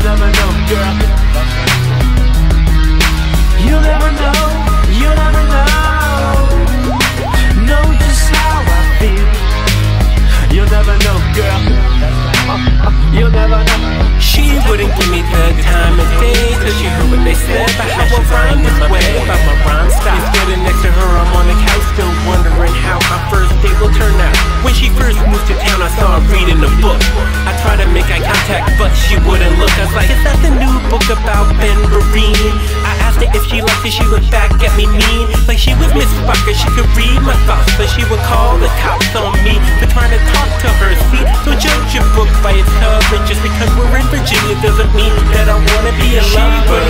You never know, girl You never know, You never know. Was Miss Fucker She could read my thoughts But she would call the cops on me For trying to talk to her See, don't judge a book by its cover Just because we're in Virginia doesn't mean that I wanna be a lover.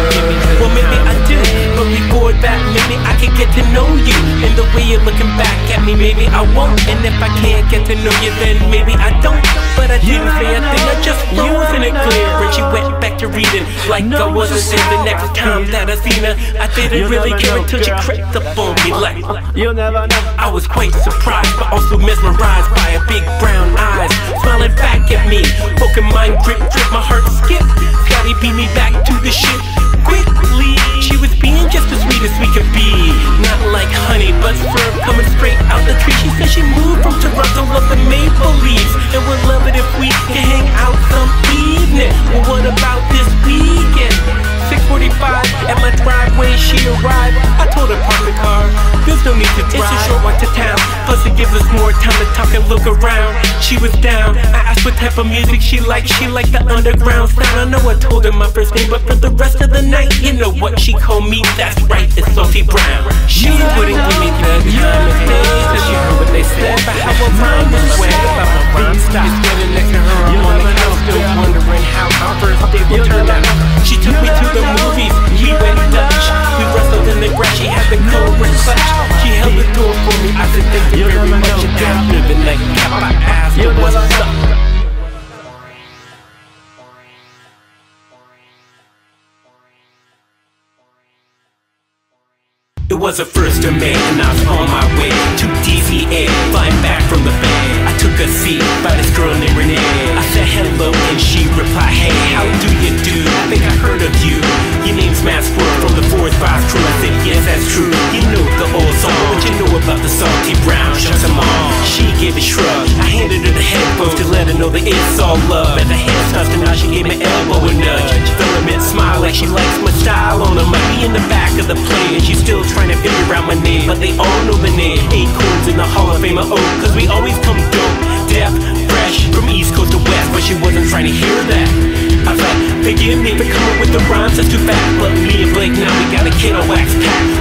Well, maybe I do, but before that, maybe I can get to know you. And the way you're looking back at me, maybe I won't. And if I can't get to know you, then maybe I don't. But I didn't say a thing, I just using it clear. And she went to reading like I wasn't there the next time that I seen her. I didn't really care until she crept up on me like. You'll never know. I was quite surprised, but also mesmerized by her big brown eyes, smiling back at me. Pokemon grip, grip, my heart skip. Scotty beat me back around. She was down. I asked what type of music she liked. She liked the underground sound. I know I told her my first name, but for the rest of the night, you know what she called me? That's right, it's Sophie Brown. She wouldn't give me the time of day. Was the first of May and I was on my way to DCA, flying back from the bay. I took a seat by this girl named Renee. I said hello and she replied, Hey, how do you do? I think I heard of you. Your name's Mad Squirrel from the Forest Five crew. I said, Yes, that's true. You know the old song, what you know about the salty brown? Shucks them all. She gave a shrug. I handed her the headphones to let her know that it's all love. As the hand touched her, now she gave my elbow a nudge. Filament smile like she likes my style on. Might be in the back of the plane and she's still to figure out my name, but they all know the name. Eight Acorns in the Hall of Fame of Oak, cause we always come dope, deaf, fresh, from East Coast to West, but she wasn't trying to hear that. I was like, forgive me for coming with the rhymes, that's too fat. But me and Blake now we got a kid on wax pack.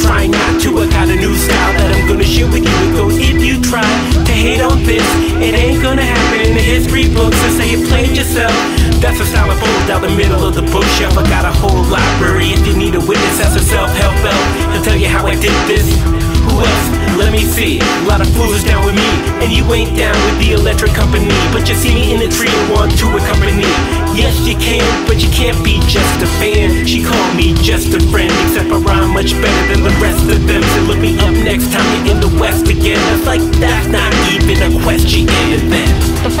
Time, unless I try not to. I got a new style that I'm gonna share with you. Goes, if you try to hate on this, it ain't gonna happen in the history books. And say you played yourself. That's a style I pulled out the middle of the bookshelf. I got a whole library. If you need a witness, that's a self-help help. I'll tell you how I did this. Who else? Let me see. A lot of fools down with me, and you ain't down with the electric company. But you see me in the tree and want to accompany. Yes, you can, but you can't be just a fan. She called me just a friend, except I rhyme much better than the rest of them. So look me up next time you're in the West again. It's like that's not even a question. And then.